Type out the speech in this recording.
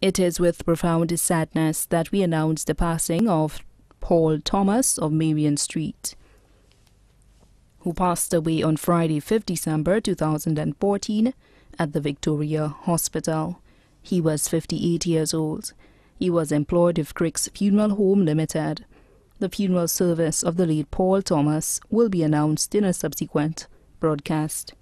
It is with profound sadness that we announce the passing of Paul Thomas of Marion Street, who passed away on Friday, 5 December 2014 at the Victoria Hospital. He was 58 years old. He was employed with Crick's Funeral Home Limited. The funeral service of the late Paul Thomas will be announced in a subsequent broadcast.